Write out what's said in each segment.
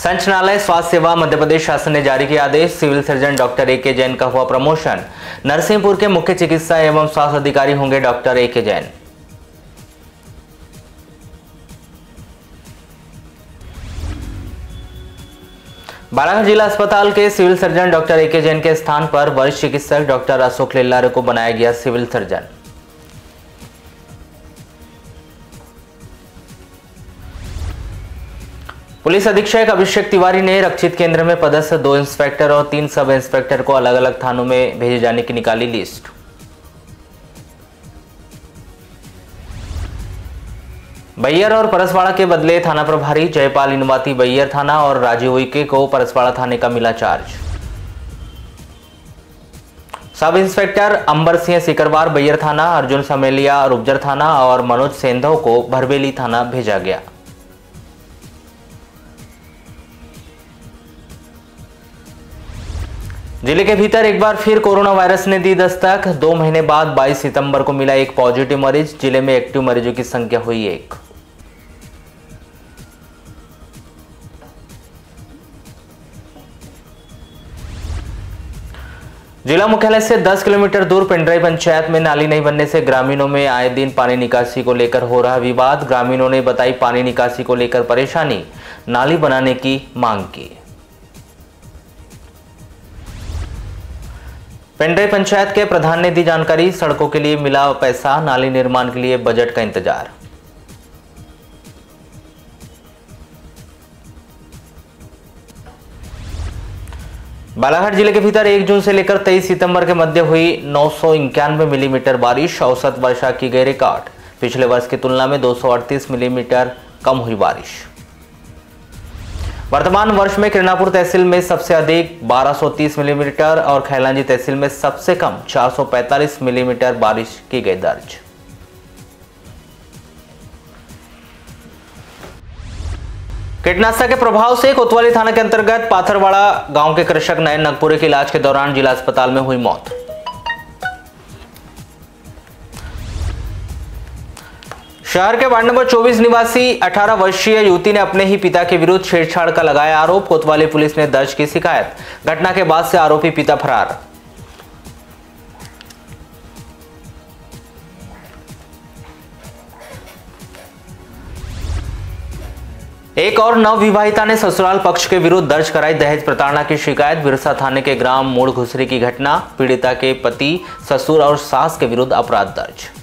संचालय स्वास्थ्य सेवा मध्य प्रदेश शासन ने जारी किया आदेश। Civil surgeon doctor A K Jain का हुआ प्रमोशन। नरसिंहपुर के मुख्य चिकित्सा एवं स्वास्थ्य अधिकारी होंगे doctor A K Jain. Balaghat जिला अस्पताल के civil surgeon doctor A K Jain के स्थान पर वरिष्ठ चिकित्सक डॉक्टर अशोक लेल्लारे को बनाया गया सिविल सर्जन। पुलिस अधीक्षक अभिषेक तिवारी ने रक्षित केंद्र में पदस्थ दो इंस्पेक्टर और तीन सब इंस्पेक्टर को अलग अलग थानों में भेजे जाने की निकाली लिस्ट। बैयर और परसवाड़ा के बदले थाना प्रभारी जयपाल इनवाती बैयर थाना और राजीव उइके को परसवाड़ा थाने का मिला charge. Sub inspector Amber Singh Sikarwar बैयर थाना, अर्जुन समेलिया रुबजर थाना और मनोज सेंधव को भरवेली थाना भेजा गया। ज़िले के भीतर एक बार फिर कोरोना वायरस ने दी दस्तक। दो महीने बाद 22 सितंबर को मिला एक पॉजिटिव मरीज़, ज़िले में एक्टिव मरीजों की संख्या हुई एक। जिला मुख्यालय से 10 किलोमीटर दूर पिंडराई पंचायत में नाली नहीं बनने से ग्रामीणों में आए दिन पानी निकासी को लेकर हो रहा विवाद। ग्रामीणों ने बताई पानी निकासी को लेकर परेशानी। नाली बनाने की मांग की। पिंडराई पंचायत के प्रधान ने दी जानकारी, सड़कों के लिए मिला पैसा, नाली निर्माण के लिए बजट का इंतज़ार। बालाघाट ज़िले के भीतर 1 जून से लेकर 23 सितंबर के मध्य हुई नौ सौ इक्यानवे मिलीमीटर बारिश, औसत वर्षा की गई रिकॉर्ड। पिछले वर्ष की तुलना में 238 मिलीमीटर कम हुई बारिश। वर्तमान वर्ष में किरणापुर तहसील में सबसे अधिक 1230 मिलीमीटर और खैलांजी तहसील में सबसे कम 445 मिलीमीटर बारिश की गई दर्ज। कीटनाशक के प्रभाव से कोतवाली थाना के अंतर्गत पाथरवाड़ा गाँव के कृषक नयन नगपुरे के इलाज के दौरान जिला अस्पताल में हुई मौत। शहर के वार्ड नंबर 24 निवासी 18 वर्षीय युवती ने अपने ही पिता के विरुद्ध छेड़छाड़ का लगाया आरोप। कोतवाली पुलिस ने दर्ज की शिकायत। घटना के बाद से आरोपी पिता फरार। एक और नव विवाहिता ने ससुराल पक्ष के विरुद्ध दर्ज कराई दहेज प्रताड़ना की शिकायत। बिरसा थाने के ग्राम मूड घुसरी की घटना, पीड़िता के पति, ससुर और सास के विरुद्ध अपराध दर्ज।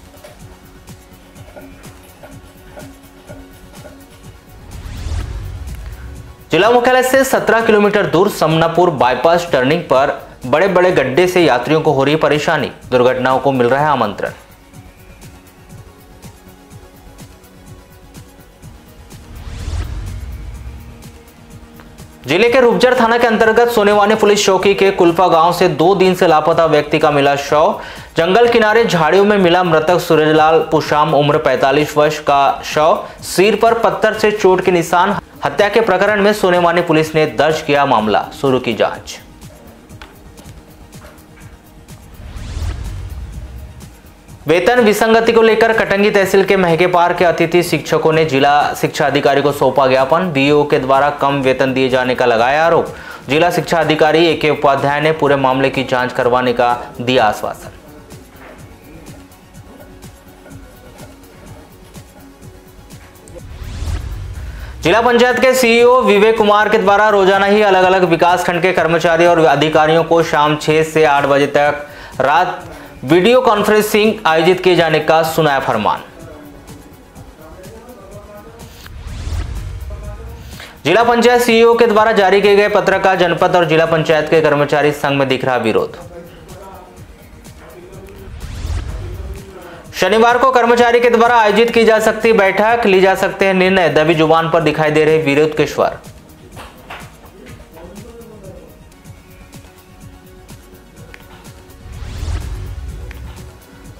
जिला मुख्यालय से 17 किलोमीटर दूर समनापुर बाईपास टर्निंग पर बड़े बड़े गड्ढे से यात्रियों को हो रही परेशानी। दुर्घटनाओं को मिल रहा है आमंत्रण। ज़िले के रूपजर थाना के अंतर्गत सोनेवानी पुलिस चौकी के कुल्फा गाँव से दो दिन से लापता व्यक्ति का मिला शव। जंगल किनारे झाड़ियों में मिला मृतक सूरजलाल पुशाम, उम्र 45 वर्ष का शव। सिर पर पत्थर से चोट के निशान हत्या के प्रकरण में सोनेवानी पुलिस ने दर्ज किया मामला। शुरू की जाँच। वेतन विसंगति को लेकर कटंगी तहसील के महके पार के अतिथि शिक्षकों ने जिला शिक्षा अधिकारी को सौंपा ज्ञापन। बीओ के द्वारा कम वेतन दिए जाने का लगाया आरोप। जिला शिक्षा अधिकारी ए के उपाध्याय ने पूरे मामले की जाँच करवाने का दिया आश्वासन। जिला पंचायत के सीईओ विवेक कुमार के द्वारा रोज़ाना ही अलग अलग विकास खंड के कर्मचारी और अधिकारियों को शाम 6 से 8 बजे तक रात वीडियो कॉन्फ्रेंसिंग आयोजित किए जाने का सुनाया फरमान। जिला पंचायत सीईओ के द्वारा जारी किए गए पत्र का जनपद और जिला पंचायत के कर्मचारी संघ में दिख रहा विरोध। शनिवार को कर्मचारी के द्वारा आयोजित की जा सकती बैठक, ली जा सकते हैं निर्णय। दबी ज़ुबान पर दिखाई दे रहे विरोध के स्वर।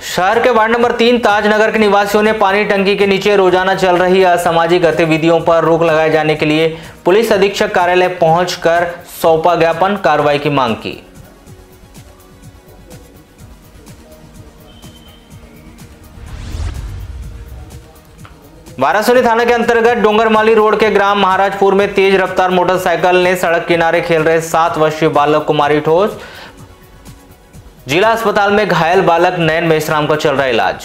शहर के वार्ड नंबर तीन, ताजनगर के निवासियों ने पानी टंकी के नीचे रोज़ाना चल रही असामाजिक गतिविधियों पर रोक लगाए जाने के लिए पुलिस अधीक्षक कार्यालय पहुंचकर सौंपा ज्ञापन, कार्रवाई की मांग की। बारासुनी थाना के अंतर्गत डोंगरमाली रोड के ग्राम महाराजपुर में तेज रफ्तार मोटरसाइकिल ने सड़क किनारे खेल रहे सात वर्षीय बालक को मारी ठोस। जिला अस्पताल में घायल बालक नयन मेश्राम का चल रहा इलाज।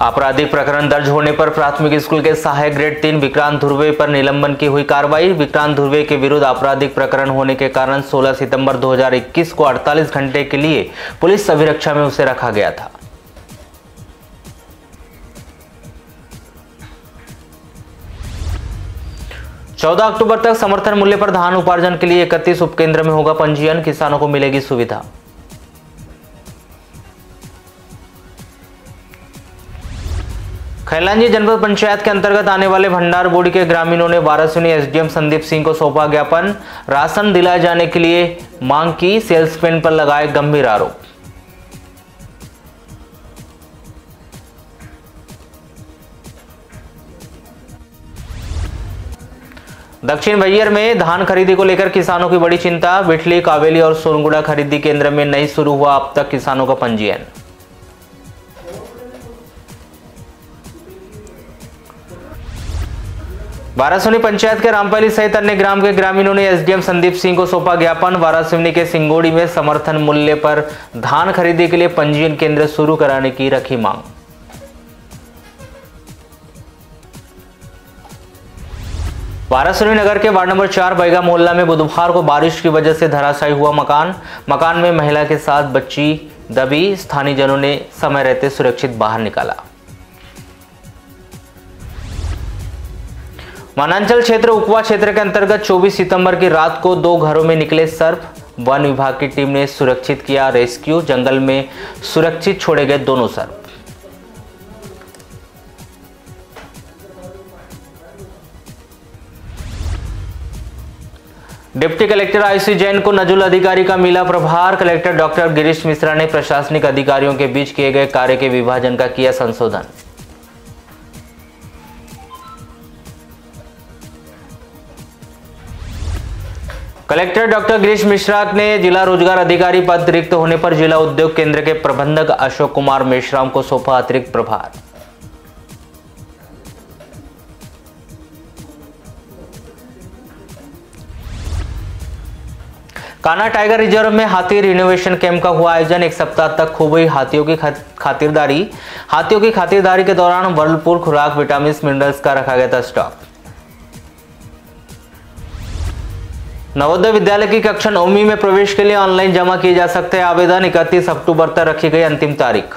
आपराधिक प्रकरण दर्ज होने पर प्राथमिक स्कूल के सहायक ग्रेड तीन विक्रांत ध्रुवे पर निलंबन की हुई कार्रवाई। विक्रांत ध्रुवे के विरुद्ध आपराधिक प्रकरण होने के कारण 16 सितंबर 2021 को 48 घंटे के लिए पुलिस अभिरक्षा में उसे रखा गया था। चौदह अक्टूबर तक समर्थन मूल्य पर धान उपार्जन के लिए इकतीस उपकेंद्र में होगा पंजीयन। किसानों को मिलेगी सुविधा। खैलांजी जनपद पंचायत के अंतर्गत आने वाले भंडार बोर्ड के ग्रामीणों ने वारासुनी एसडीएम संदीप सिंह को सौंपा ज्ञापन। राशन दिलाए जाने के लिए मांग की सेल्समैन पर लगाए गंभीर आरोप। दक्षिण भैयर में धान खरीदी को लेकर किसानों की बड़ी चिंता। बिठली कावेली और सोनगुड़ा खरीदी केंद्र में नहीं शुरू हुआ अब तक किसानों का पंजीयन। वारासुनी पंचायत के रामपाली सहित अन्य ग्राम के ग्रामीणों ने एसडीएम संदीप सिंह को सौंपा ज्ञापन। वारासुनी के सिंगोड़ी में समर्थन मूल्य पर धान खरीदी के लिए पंजीयन केंद्र शुरू कराने की रखी मांग। वारासुनी नगर के वार्ड नंबर चार, बैगा मोहल्ला में बुधवार को बारिश की वजह से धराशायी हुआ मकान। मकान में महिला के साथ बच्ची, दबी। स्थानीय जनों ने समय रहते सुरक्षित बाहर निकाला। वनांचल क्षेत्र उकवा क्षेत्र के अंतर्गत 24 सितंबर की रात को दो घरों में निकले सर्प। वन विभाग की टीम ने सुरक्षित किया रेस्क्यू। जंगल में सुरक्षित छोड़े गए दोनों सर्प। डिप्टी कलेक्टर आयुषी जैन को नजुल अधिकारी का मिला प्रभार। कलेक्टर डॉक्टर गिरीश मिश्रा ने प्रशासनिक अधिकारियों के बीच किए गए कार्य के विभाजन का किया संशोधन। कलेक्टर डॉक्टर गिरीश मिश्रा ने जिला रोज़गार अधिकारी पद रिक्त होने पर जिला उद्योग केंद्र के प्रबंधक अशोक कुमार मेश्राम को सौंपा अतिरिक्त प्रभार। काना टाइगर रिज़र्व में हाथी रिनोवेशन कैंप का हुआ आयोजन। एक सप्ताह तक खूब हुई हाथियों की खातिरदारी। हाथियों की खातिरदारी के दौरान वर्लपुर खुराक विटामिन मिनरल्स का रखा गया था स्टॉक। नवोदय विद्यालय की कक्षा नौवीं में प्रवेश के लिए ऑनलाइन जमा किए जा सकते हैं। आवेदन इकतीस अक्टूबर तक रखी गई अंतिम तारीख।